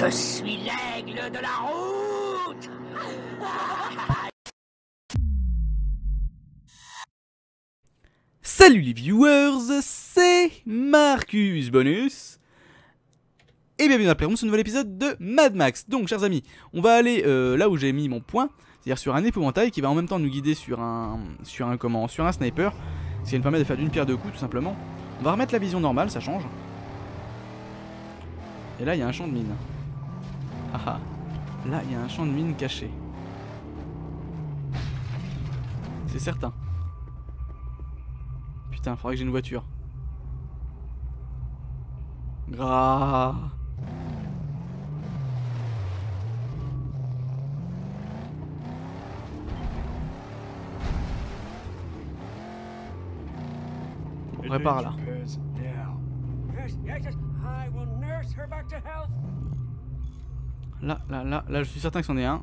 Je suis l'aigle de la route Salut les viewers, c'est Marcus Bonus et bienvenue dans la Playroom, ce nouvel épisode de Mad Max. Donc, chers amis, on va aller euh, là où j'ai mis mon point, c'est-à-dire sur un épouvantail qui va en même temps nous guider sur un, sur un comment, sur un sniper, ce qui nous permettre de faire d'une pierre deux coups, tout simplement. On va remettre la vision normale, ça change. Et là, il y a un champ de mine. Ah ah. Là, il y a un champ de mine caché. C'est certain. Putain, faudrait que j'ai une voiture. Gras. On répare là. Là, là, là, là, je suis certain que c'en est un.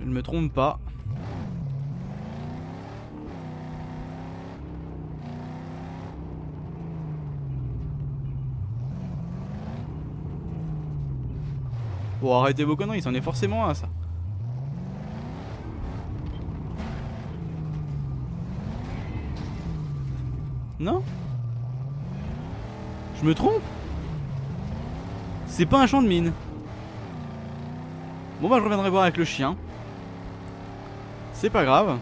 Je ne me trompe pas. Bon, arrêtez vos conneries, c'en est forcément un, ça. Non? Je me trompe? C'est pas un champ de mine. Bon bah je reviendrai voir avec le chien. C'est pas grave.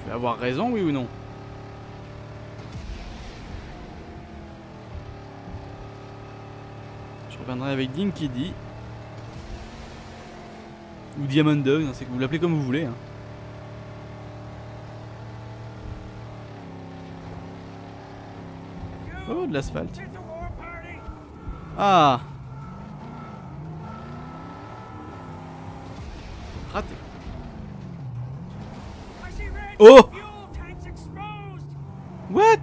Je vais avoir raison, oui ou non? Je reviendrai avec Dinky D. Ou Diamond Dog, c'est que vous l'appelez comme vous voulez. hein. Oh, de l'asphalte. Ah Raté. Oh What?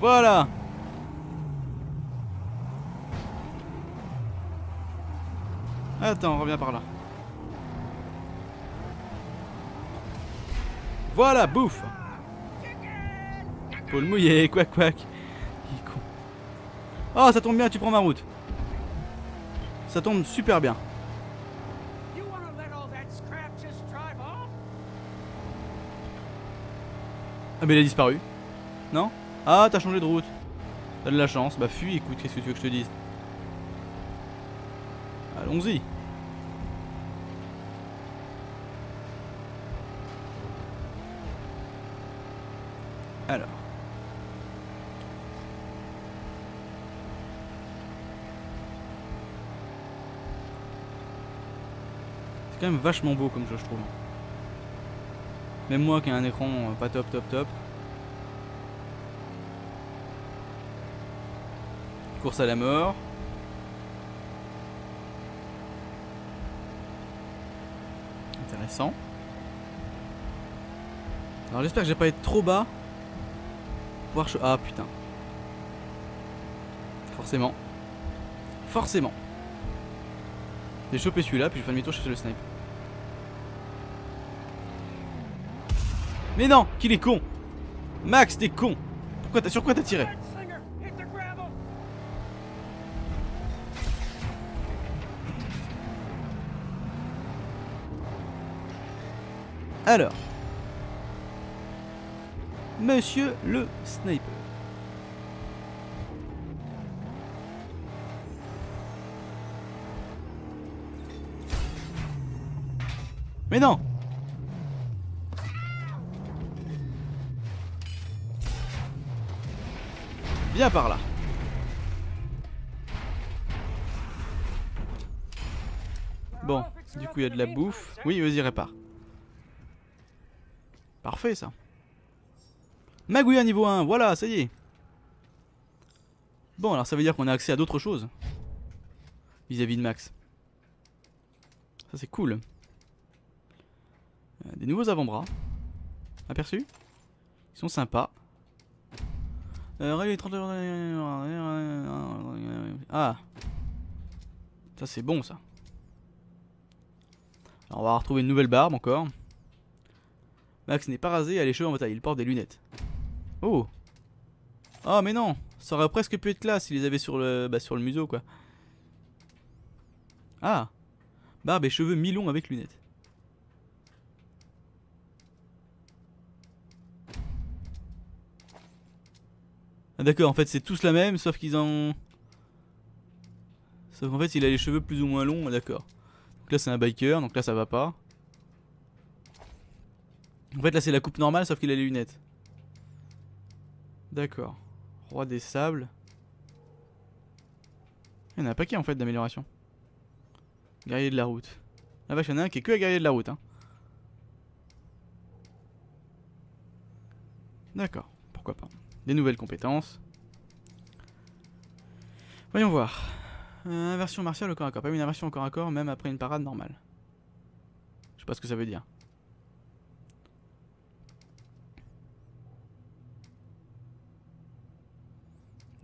Voilà Attends, reviens par là. Voilà, bouffe Paul mouillé, quack quack. Il est con. Oh, ça tombe bien, tu prends ma route. Ça tombe super bien. Ah, mais il a disparu. Non? Ah, t'as changé de route. T'as de la chance. Bah, fuis, écoute, qu'est-ce que tu veux que je te dise? Allons-y. Alors. C'est quand même vachement beau comme jeu, je trouve. Même moi qui ai un écran euh, pas top, top, top. Course à la mort. Intéressant. Alors j'espère que je vais pas être trop bas. Cho- Ah putain. Forcément. Forcément. J'ai chopé celui-là, puis je fais demi-tour chercher le snipe. Mais non, qu'il est con Max, t'es con Pourquoi t'as sur quoi t'as tiré Alors. Monsieur le sniper. Mais non Viens par là. Bon, du coup il y a de la bouffe. Oui, vas-y, répare. Parfait ça. Magouilla niveau 1, voilà, ça y est. Bon, alors ça veut dire qu'on a accès à d'autres choses. Vis-à-vis de Max. Ça c'est cool. Des nouveaux avant-bras. Aperçus Ils sont sympas. Euh, règle des 30 Ah. Ça c'est bon ça. Alors, on va retrouver une nouvelle barbe encore. Max n'est pas rasé, a les cheveux en bataille, il porte des lunettes. Oh Oh mais non Ça aurait presque pu être classe s'ils les avaient sur le, bah, sur le museau quoi. Ah Barbe et cheveux mi-longs avec lunettes. Ah d'accord, en fait c'est tous la même, sauf qu'ils ont... Sauf qu'en fait il a les cheveux plus ou moins longs, d'accord. Donc là c'est un biker, donc là ça va pas. En fait là c'est la coupe normale, sauf qu'il a les lunettes. D'accord. Roi des sables. Il y en a un paquet en fait d'améliorations. Guerrier de la route. La vache, il y en a un qui est que à guerrier de la route. Hein. D'accord, pourquoi pas. Des nouvelles compétences. Voyons voir. Euh, inversion martiale au corps à corps. Pas une inversion au corps à corps même après une parade normale. Je sais pas ce que ça veut dire.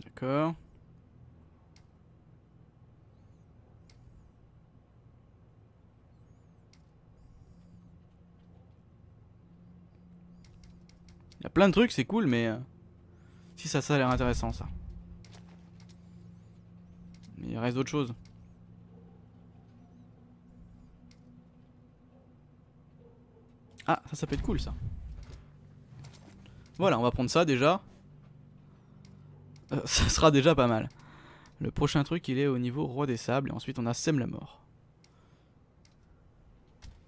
D'accord. Il y a plein de trucs, c'est cool, mais... Si ça, ça a l'air intéressant, ça. Mais il reste d'autres choses. Ah, ça, ça peut être cool, ça. Voilà, on va prendre ça, déjà. Euh, ça sera déjà pas mal. Le prochain truc, il est au niveau roi des sables. Et ensuite, on a Sème la mort.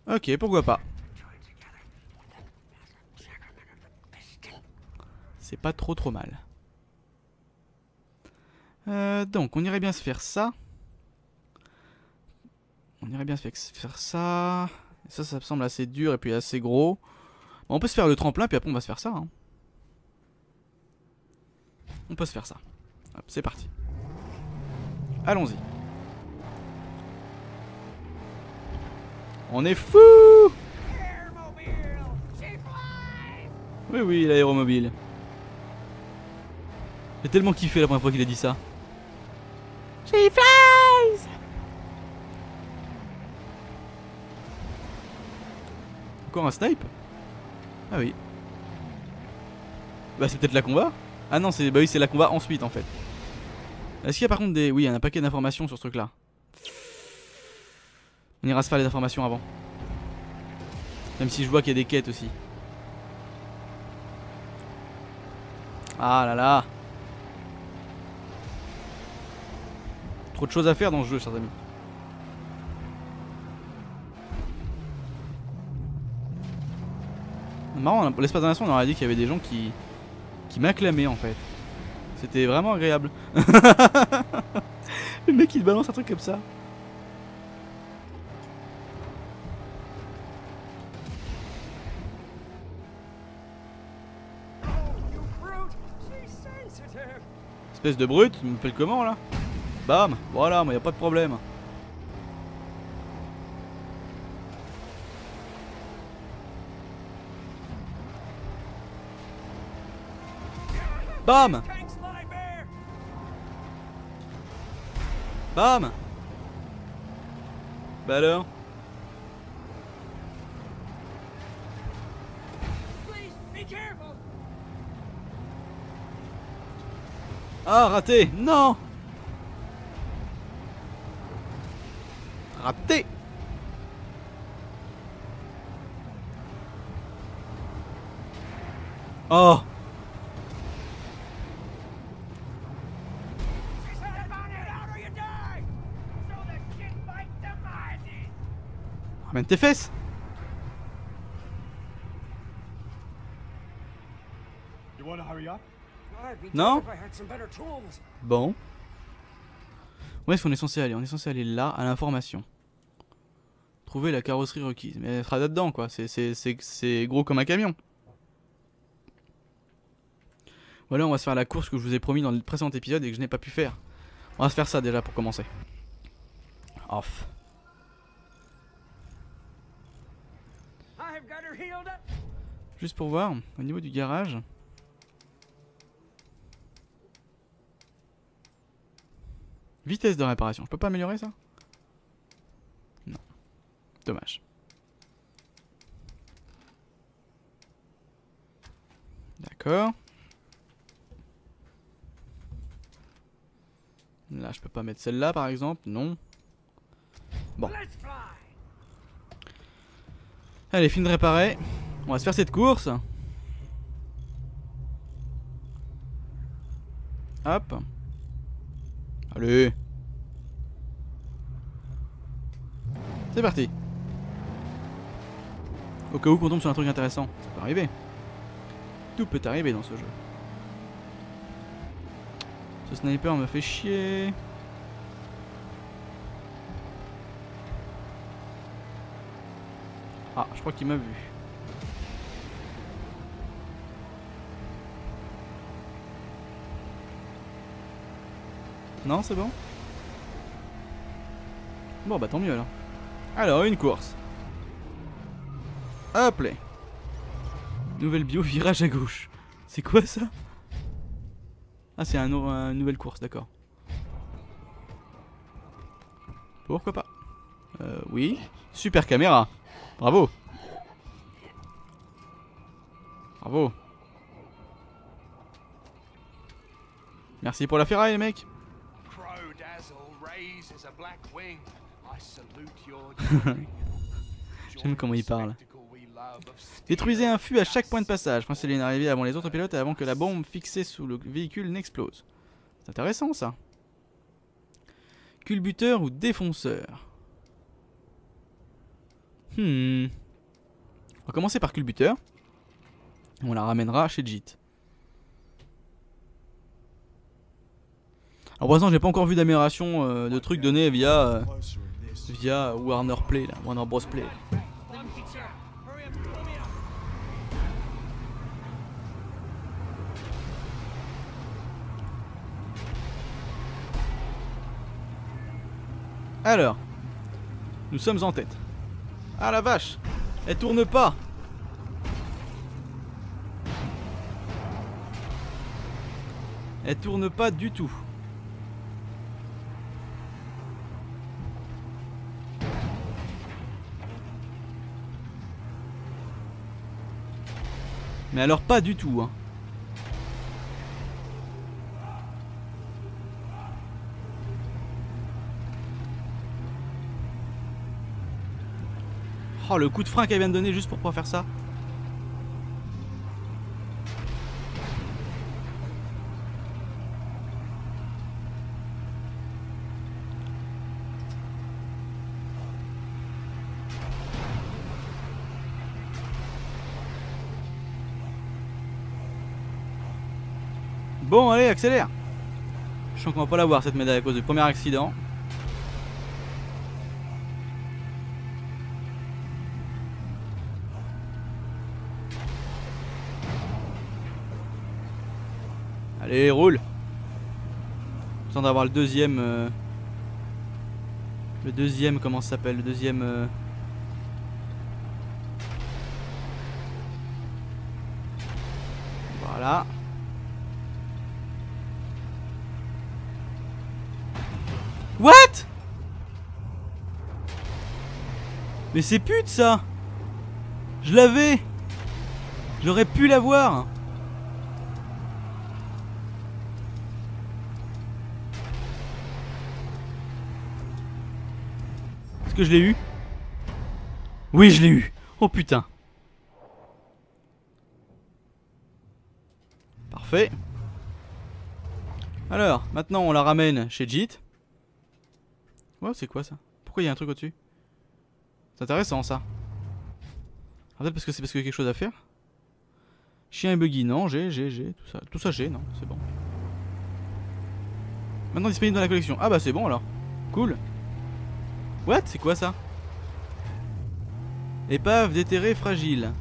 Ok, pourquoi pas. C'est pas trop trop mal. Euh, donc, on irait bien se faire ça. On irait bien se faire- ça. Ça, ça me semble assez dur et puis assez gros. Bon, on peut se faire le tremplin, puis après on va se faire ça. hein. On peut se faire ça. Hop, c'est parti. Allons-y. On est fou Oui, oui, l'aéromobile. J'ai tellement kiffé la première fois qu'il a dit ça. She flies Encore un snipe? Ah oui. Bah c'est peut-être la combat? Ah non, c'est bah oui, c'est la combat ensuite en fait. Est-ce qu'il y a par contre des... Oui, il y a un paquet d'informations sur ce truc-là. On ira se faire les informations avant. Même si je vois qu'il y a des quêtes aussi. Ah là là Trop de choses à faire dans ce jeu, chers amis. Marrant, l'espace d'un instant, on aurait dit qu'il y avait des gens qui, qui m'acclamaient en fait. C'était vraiment agréable. Le mec il balance un truc comme ça. Espèce de brute, il m'appelle comment là? Bam, voilà, moi y a pas de problème. Bam. Bam. Bah alors. Ah, raté. Non Raté Oh Ramène tes fesses You want to hurry up? Non Bon. Où est-ce qu'on est censé aller? On est censé aller là, à l'information. Trouver la carrosserie requise. Mais elle sera là-dedans, quoi. C'est- gros comme un camion. Voilà, on va se faire la course que je vous ai promis dans le précédent épisode et que je n'ai pas pu faire. On va se faire ça déjà pour commencer. Off. Juste pour voir, au niveau du garage. Vitesse de réparation, je peux pas améliorer ça? Dommage. D'accord. Là, je peux pas mettre celle-là, par exemple. Non. Bon. Allez, fin de réparer. On va se faire cette course. Hop. Allez. C'est parti. Au cas où qu'on tombe sur un truc intéressant. Ça peut arriver. Tout peut arriver dans ce jeu. Ce sniper me fait chier. Ah, je crois qu'il m'a vu. Non, c'est bon? Bon, bah tant mieux alors. Alors, une course. Hop là. Nouvelle bio, virage à gauche. C'est quoi ça? Ah, c'est un, nou- un nouvelle course, d'accord. Pourquoi pas? Euh, oui. Super caméra. Bravo. Bravo. Merci pour la ferraille, daring. J'aime comment il parle. Détruisez un fût à chaque point de passage. Principal une arrivée avant les autres pilotes et avant que la bombe fixée sous le véhicule n'explose. C'est intéressant ça. Culbuteur ou défonceur? Hmm. On va commencer par culbuteur. On la ramènera chez JIT. Alors pour l'instant j'ai pas encore vu d'amélioration euh, de trucs donnés via, euh, via Warner Play, Warner Bros Play. Alors, nous sommes en tête. Ah la vache Elle tourne pas Elle tourne pas du tout. Mais alors pas du tout hein. Oh le coup de frein qu'elle vient de donner juste pour pouvoir faire ça. Bon allez accélère Je sens qu'on va pas l'avoir cette médaille à cause du premier accident. Allez, roule. Sans d'avoir le deuxième. euh, Le deuxième, comment ça s'appelle Le deuxième. euh, Voilà. What? Mais c'est pute ça Je l'avais J'aurais pu l'avoir que je l'ai eu Oui, je l'ai eu. Oh putain. Parfait. Alors, maintenant on la ramène chez JIT. Ouais, c'est quoi ça? Pourquoi il y a un truc au-dessus? C'est intéressant ça. Ah, Peut-être parce que c'est parce qu'il y a quelque chose à faire Chien et buggy, non, j'ai, j'ai, j'ai, tout ça. Tout ça j'ai, non, c'est bon. Maintenant disponible dans la collection. Ah bah c'est bon alors. Cool. What? C'est quoi ça? Épave déterrée fragile.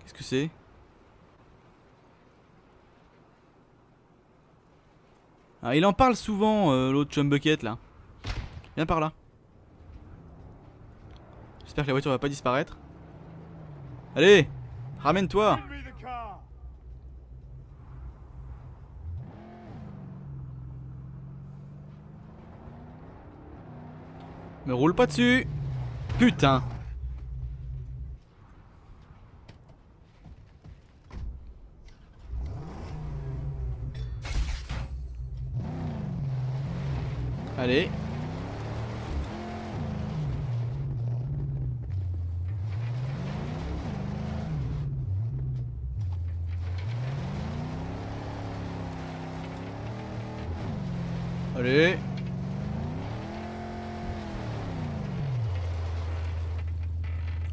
Qu'est-ce que c'est? Ah, il en parle souvent, euh, l'autre Chumbucket là. Viens par là. J'espère que la voiture va pas disparaître. Allez Ramène-toi Me roule pas dessus. Putain. Allez.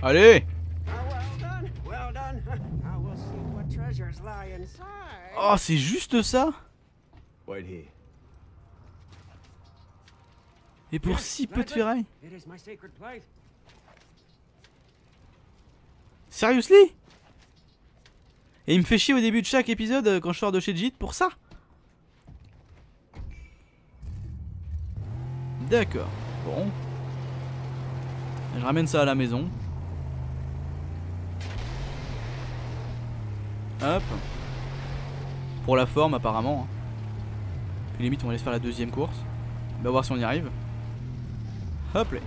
Inside. Oh, c'est juste ça. Et pour si peu de ferraille. Seriously? Et il me fait chier au début de chaque épisode euh, quand je sors de chez Jit pour ça D'accord. Bon. Je ramène ça à la maison. Hop. Pour la forme apparemment. hein. Puis limite on va laisser faire la deuxième course. On va voir si on y arrive. Hop là.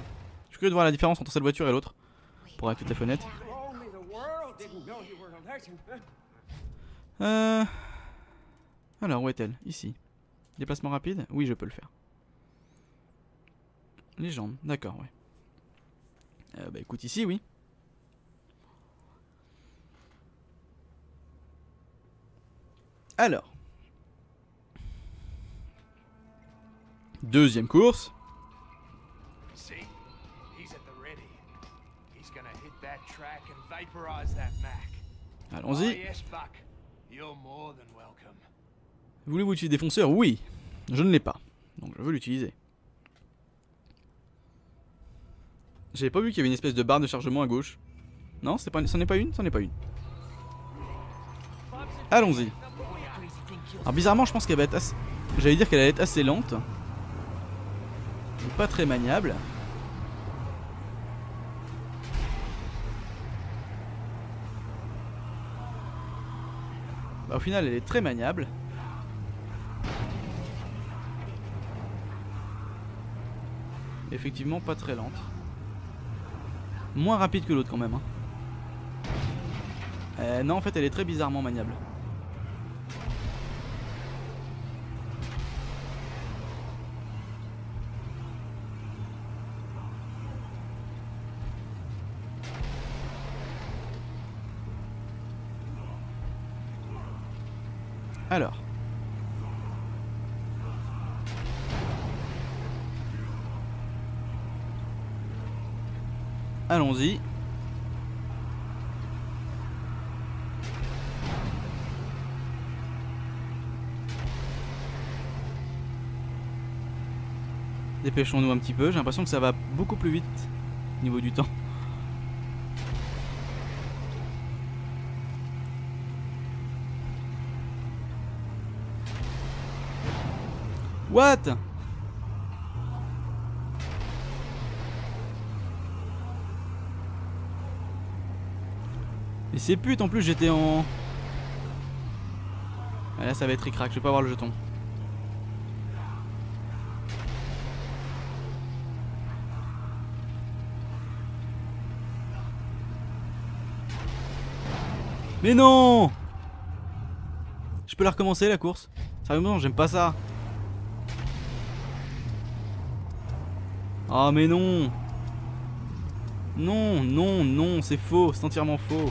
Je suis curieux de voir la différence entre cette voiture et l'autre. Pour avec toutes les fenêtres. Only the world didn't know you were a legend. Euh... Alors, où est-elle? Ici. Déplacement rapide? Oui, je peux le faire. Légende, d'accord, ouais. Euh, bah écoute, ici, oui. That Mac. Oh, Allons-y. Voulez-vous utiliser des fonceurs? Oui. Je ne l'ai pas. Donc je veux l'utiliser. J'avais pas vu qu'il y avait une espèce de barre de chargement à gauche. Non, c'en est pas une, c'en est pas une. Allons-y. Alors bizarrement, je pense qu'elle va être assez... J'allais dire qu'elle allait être assez lente. Pas très maniable. Bah, au final, elle est très maniable. Effectivement, pas très lente. Moins rapide que l'autre quand même. hein. Euh, non, en fait, elle est très bizarrement maniable. Alors. Allons-y. Dépêchons-nous un petit peu, j'ai l'impression que ça va beaucoup plus vite au niveau du temps. What? Et c'est pute en plus j'étais en... Ah, là ça va être ric je vais pas avoir le jeton. Mais non Je peux la recommencer la course? Sérieusement j'aime pas ça. Ah mais non Non, non, non, c'est faux, c'est entièrement faux.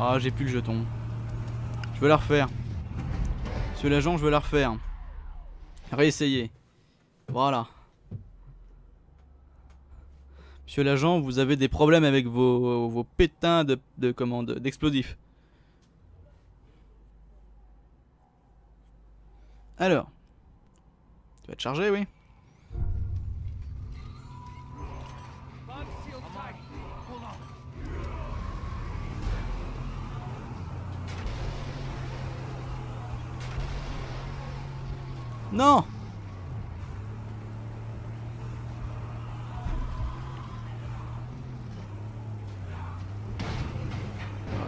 Ah j'ai plus le jeton. Je veux la refaire. Monsieur l'agent, je veux la refaire. Réessayer. Voilà. Monsieur l'agent, vous avez des problèmes avec vos, vos pétins de, de comment, de- d'explosifs. Alors. Tu vas te charger, oui Non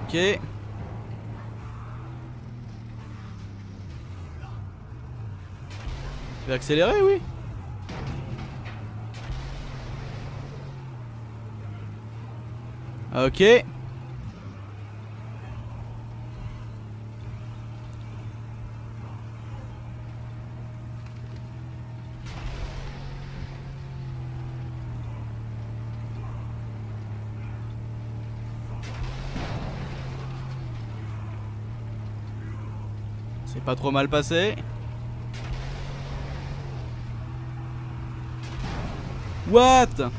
Ok. Tu accélérer, oui Ok. Pas trop mal passé. What?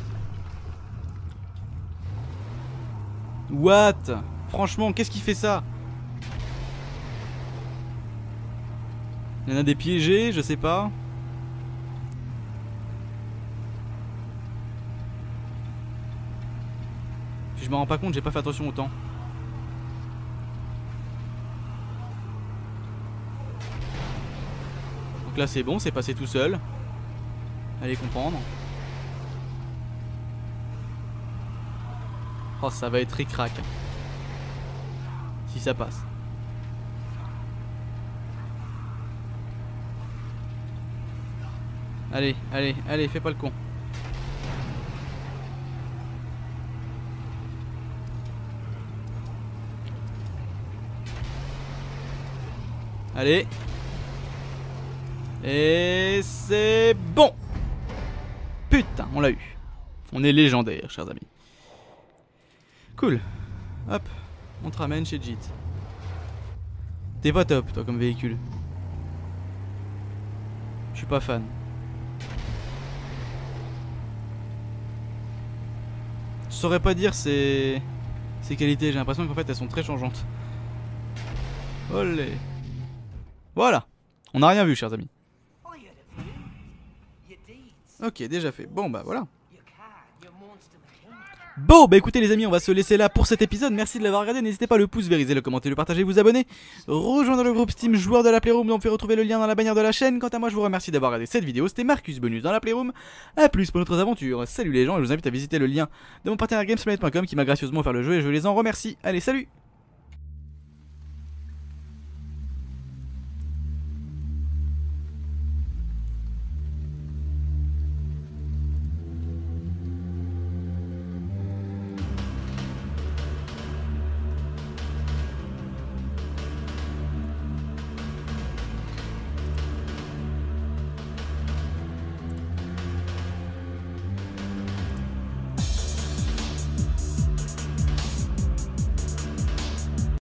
What? Franchement, qu'est-ce qui fait ça? Il y en a des piégés, je sais pas. Si je me rends pas compte, j'ai pas fait attention au temps. Donc là c'est bon, c'est passé tout seul. Allez comprendre. Oh ça va être ric Si ça passe. Allez, allez, allez, fais pas le con. Allez. Et c'est bon. Putain, on l'a eu. On est légendaire, chers amis. Cool. Hop, on te ramène chez JIT. T'es pas top, toi, comme véhicule. Je suis pas fan. Je saurais pas dire ses, ses qualités, j'ai l'impression qu'en fait elles sont très changeantes. Olé. Voilà. On n'a rien vu, chers amis. Ok, déjà fait. Bon, bah voilà. Bon, bah écoutez les amis, on va se laisser là pour cet épisode. Merci de l'avoir regardé. N'hésitez pas à le pouce vériser, le commenter, le partager, vous abonner. Rejoindre le groupe Steam joueur de la Playroom dont vous pouvez retrouver le lien dans la bannière de la chaîne. Quant à moi, je vous remercie d'avoir regardé cette vidéo. C'était Marcus Bonus dans la Playroom. A plus pour notre aventure. Salut les gens et je vous invite à visiter le lien de mon partenaire Gamesplanet.com qui m'a gracieusement offert le jeu et je les en remercie. Allez, salut